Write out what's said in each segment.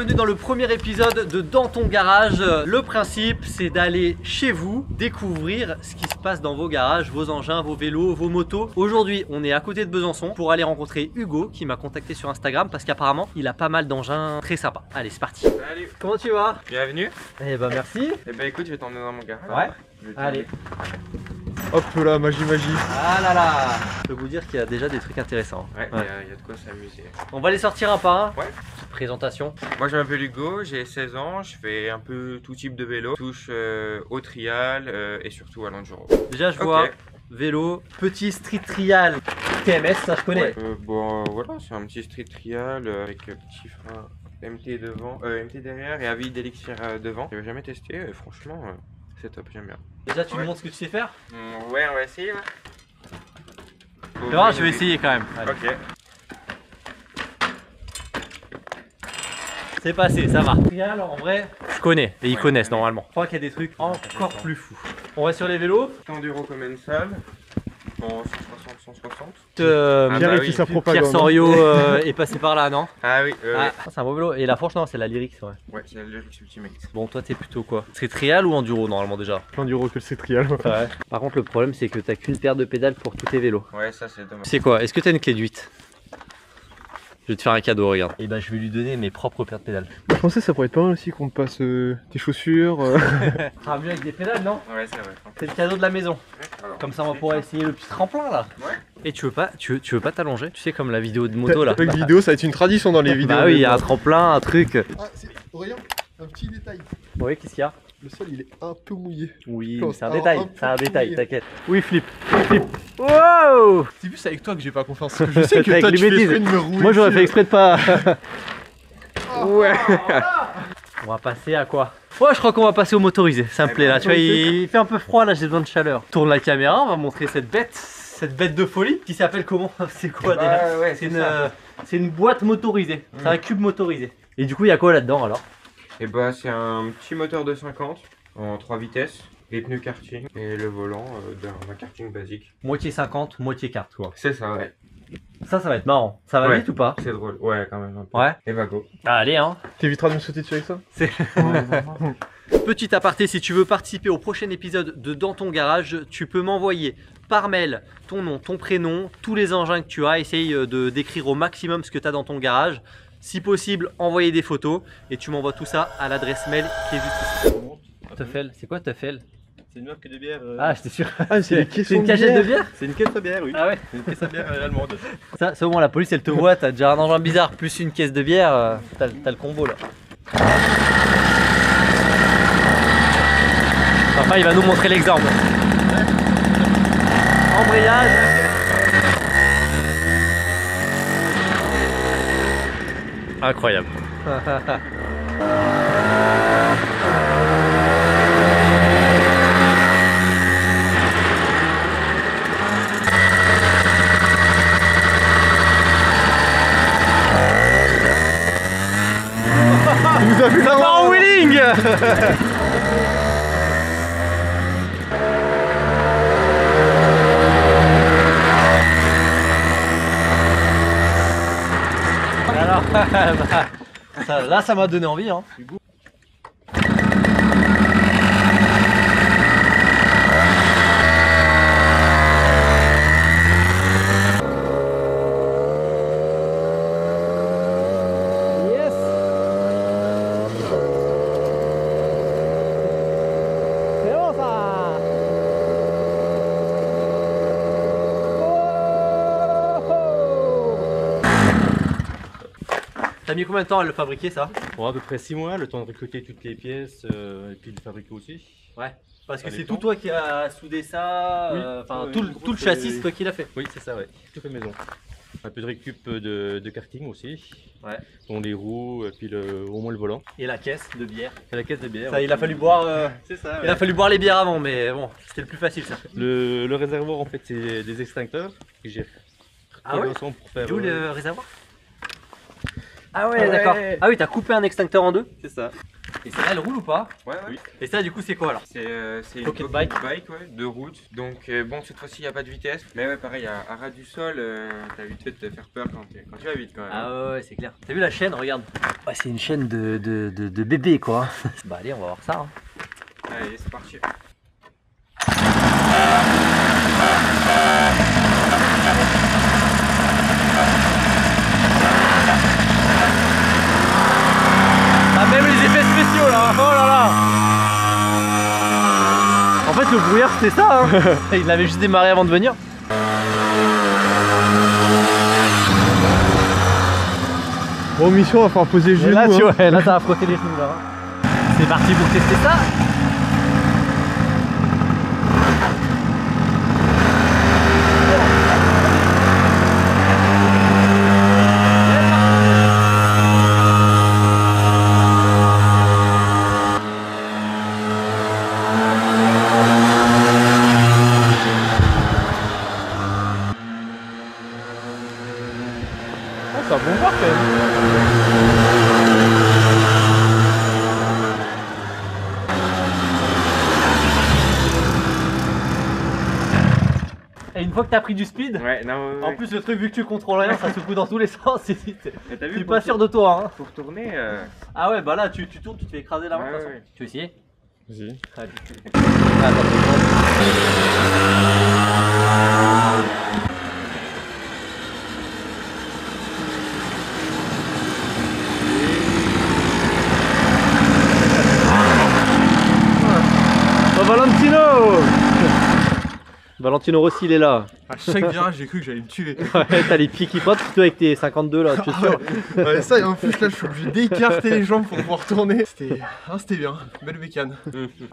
bienvenue dans le premier épisode de Dans ton garage. Le principe, c'est d'aller chez vous, découvrir ce qui se passe dans vos garages, vos engins, vos vélos, vos motos. Aujourd'hui, on est à côté de Besançon pour aller rencontrer Hugo qui m'a contacté sur Instagram parce qu'apparemment, il a pas mal d'engins très sympas. Allez, c'est parti. Salut, Comment tu vas? Bienvenue. Eh ben merci. Eh ben écoute, je vais t'emmener dans mon garage. Ouais. Allez. Hop là, magie, magie. Ah là là. Je peux vous dire qu'il y a déjà des trucs intéressants. Ouais, il Ouais. y, a- il y a de quoi s'amuser. On va les sortir un par un. Ouais. Petite présentation. Moi je m'appelle Hugo, j'ai 16 ans, je fais un peu tout type de vélo. Je touche euh, au trial euh, et surtout à l'enduro. Déjà, je vois vélo, petit street trial TMS, ça je connais. Ouais. Euh, bon voilà, c'est un petit street trial euh, avec euh, petit frein MT devant, euh, MT derrière et avis d'élixir devant. J'avais jamais testé, franchement euh, c'est top, j'aime bien. Déjà, tu Ouais. me montres ce que tu sais faire Mm, ouais, on va essayer. vas voir, je vais essayer quand même. Allez. Ok. C'est passé, ça va. Trial, en vrai, je connais et ils Ouais, connaissent ouais. normalement. Je crois qu'il y a des trucs encore plus fous. On va sur les vélos. Enduro commensal. Bon, 160, 160. Euh, Ah, Pierre bah oui. sa Pierre propagande. Sorio euh, est passé par là, non Ah oui, euh, Ah, c'est un beau vélo. Et la Fourche, non, c'est la Lyric, ouais. ouais. Ouais, c'est le Lyrics Ultimate. Bon, toi, t'es plutôt quoi? Street trial ou enduro normalement déjà? Plein du que c'est trial. Ouais. Par contre, le problème, c'est que t'as qu'une paire de pédales pour tous tes vélos. Ouais, ça c'est dommage. Tu sais quoi? Est-ce que t'as une clé de 8 Je vais te faire un cadeau, regarde. Et ben, je vais lui donner mes propres paires de pédales. Je pensais que ça pourrait être pas mal aussi qu'on me passe euh, tes chaussures. euh. Ah, mieux avec des pédales, non? Ouais, c'est vrai. C'est le cadeau de la maison. Alors, Comme ça, on va pouvoir essayer le petit tremplin là. Ouais. Et tu veux pas, tu veux, tu veux pas t'allonger? Tu sais, comme la vidéo de moto là. Une vidéo, ça va être une tradition dans les vidéos. Bah oui, il y a un tremplin, un truc. Ah, c'est- Aurélien, un petit détail. Oui, qu'est-ce qu'il y a? Le sol, il est un peu mouillé. Oui, c'est un détail, c'est un détail, t'inquiète. Oui, flip, flip. Wow C'est plus avec toi que j'ai pas confiance. parce que Je sais que toi, tu fais bêtises. exprès de me rouler. Moi, j'aurais fait exprès de pas. Ouais. On va passer à quoi? Ouais, je crois qu'on va passer au motorisé. Ça me Eh plaît ben, là. Tu vois, il fait un peu froid là. J'ai besoin de chaleur. Tourne la caméra. On va montrer cette bête, cette bête de folie qui s'appelle comment C'est quoi déjà Bah, ouais, C'est c'est une, ça. euh, c'est une boîte motorisée. C'est un cube motorisé. Et du coup, il y a quoi là-dedans alors Et bah, c'est un petit moteur de 50 en 3 vitesses, les pneus karting et le volant euh, d'un d'un karting basique. Moitié 50, moitié carte quoi. C'est ça, ouais. Ça, ça va être marrant. Ça va Ouais. vite ou pas C'est drôle. Ouais, quand même. Un peu. Ouais. Et bah, go. Ah, Allez hein. T'éviteras de me sauter dessus avec ça Petit aparté, si tu veux participer au prochain épisode de Dans ton garage, tu peux m'envoyer par mail ton nom, ton prénom, tous les engins que tu as. Essaye euh, de décrire au maximum ce que tu as dans ton garage. Si possible, envoyer des photos et tu m'envoies tout ça à l'adresse mail qui est juste ici. Teufel, c'est quoi Teufel? C'est une marque de bière. euh, Ah, j'étais sûr. Ah, c'est une cagette de bière C'est une caisse à bière, oui. Ah ouais C'est une caisse à bière euh, allemande. Ça, c'est au moins la police elle te voit, t'as déjà un engin bizarre plus une caisse de bière, euh, t'as t'as le combo là. Enfin, il va nous montrer l'exemple. Embrayage. Incroyable. là ça m'a donné envie hein. Yes C'est bon ça T'as mis combien de temps à le fabriquer ça Pour à peu près 6 mois, le temps de recruter toutes les pièces euh, et puis de le fabriquer aussi. Ouais. Parce que c'est tout toi qui as soudé ça, Oui. euh, enfin tout, le- tout châssis c'est toi qui l'as fait. Oui, c'est ça, ouais. Tout fait maison. Un peu de récup de, de karting aussi. Ouais. Dont les roues, et puis le, au moins le volant. Et la caisse de bière. Et la caisse de bière. Ça, il a fallu boire, euh, C'est ça. il a fallu boire les bières avant, mais bon, c'était le plus facile ça. Le, le réservoir, en fait, c'est des extincteurs que j'ai Ah ensemble pour faire. D'où euh, le réservoir? Ah ouais, Ouais. d'accord. Ah oui, t'as coupé un extincteur en deux C'est ça. Et celle-là, elle roule ou pas Ouais, ouais. Et ça, du coup, c'est quoi alors C'est euh, une Pocket bike. bike, ouais, de route. Donc euh, bon, cette fois-ci, il n'y a pas de vitesse. Mais ouais, pareil, à, à ras du sol, euh, t'as vite fait de te faire peur quand, tu- quand tu vas vite quand même. Ah ouais, ouais, c'est clair. T'as vu la chaîne Regarde. Ouais, c'est une chaîne de, de, de, de bébé, quoi. bah allez, on va voir ça. hein. Allez, c'est parti. Ah, même les effets spéciaux là Oh là là En fait, le brouillard, c'était ça. Hein. Il avait juste démarré avant de venir. Bon, mission, on va falloir poser le genou. là, tu hein. vois, là, ça va frotter les genoux là. C'est parti pour tester ça. C'est un bon voir quand même. Et une fois que t'as pris du speed, Ouais, non, ouais, en ouais. plus le truc vu que tu contrôles rien, ça secoue dans tous les sens. Je vu, pas sûr de toi. Hein. Pour tourner, euh, Ah ouais, bah là tu, tu tournes, tu te fais écraser la main. Ouais, de toute façon. ouais. Tu veux essayer? Vas-y. Attends, Oh Valentino Valentino Rossi il est là. À chaque virage, j'ai cru que j'allais me tuer. Ouais, t'as les pieds qui frottent, toi avec tes 52 là, tu es sûr Ouais, ça, et en plus, là, je suis obligé d'écarter les jambes pour pouvoir tourner. C'était ah, c'était bien. Belle bécane.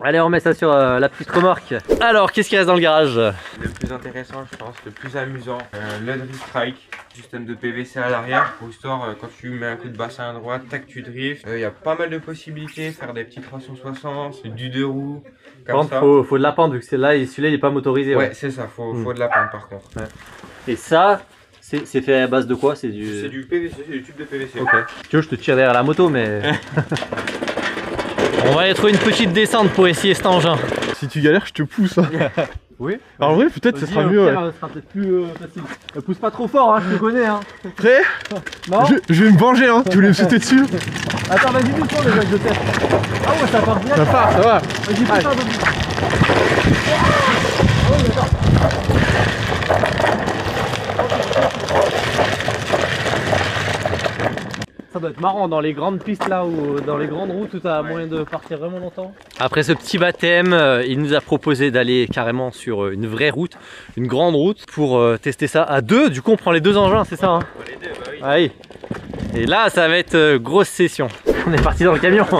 Allez, on met ça sur euh, la petite remorque. Alors, qu'est-ce qui reste dans le garage? Le plus intéressant, je pense, le plus amusant, euh, le drift strike, système de PVC à l'arrière, pour histoire euh, quand tu mets un coup de bassin à droite, tac, tu drifts. Euh, Il y a pas mal de possibilités, faire des petits 360, du deux roues, Par contre, faut, faut de la pente vu que c'est là et celui-là il est pas motorisé. Ouais, ouais. c'est ça, faut, Mm. faut de la pente par contre. Et ça, c'est fait à base de quoi? C'est du. C'est du PVC, c'est du tube de PVC. Ok. Tu veux, je te tire derrière la moto, mais. on va aller trouver une petite descente pour essayer cet engin. Si tu galères, je te pousse. hein. Oui. Alors, en vrai, peut-être, ce sera mieux. ouais. Ce sera peut-être plus euh, facile. Ne pousse pas trop fort, hein, je te connais. Hein. Prêt? Non je, je vais me venger, hein. Tu voulais me sauter dessus? Attends, vas-y, doucement déjà que je teste. Ah ouais, ça part bien. Ça part, ça va. Vas-y, pousse un peu plus. Ça doit être marrant dans les grandes pistes là ou dans les grandes routes où tu as moyen de partir vraiment longtemps. Après ce petit baptême, euh, il nous a proposé d'aller carrément sur euh, une vraie route, une grande route pour euh, tester ça à deux. Du coup, on prend les deux engins, c'est ça hein Les deux, bah oui. Allez. Et là, ça va être grosse session. On est parti dans le camion.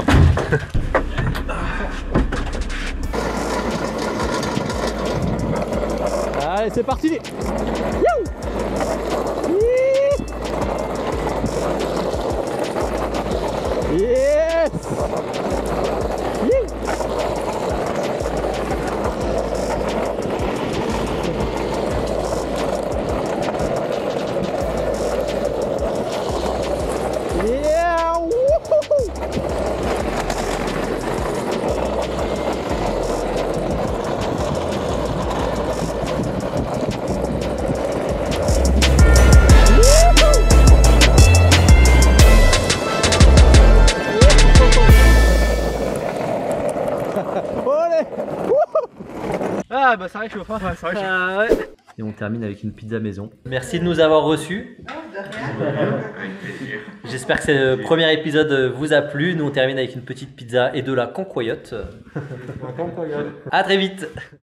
Allez, c'est parti. Youhou Allez Ah bah ça réchauffe hein ça réchauffe. Ah ouais. Et on termine avec une pizza maison. Merci de nous avoir reçus. J'espère que ce premier épisode vous a plu. Nous on termine avec une petite pizza et de la concoyote. À très vite